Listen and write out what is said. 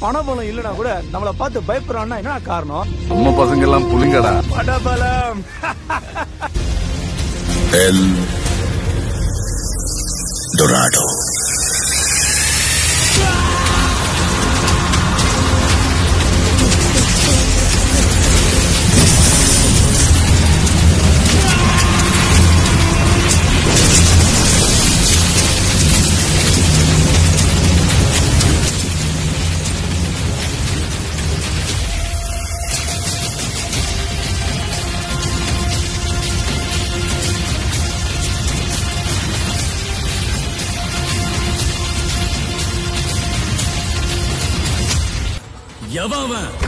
பணபலம் இல்லனா கூட நம்மள பார்த்து பயப்படுறான்னா என்ன காரணம்? நம்ம பசங்க எல்லாம் புலிங்கடா. படபலம் El Dorado. 野蛮は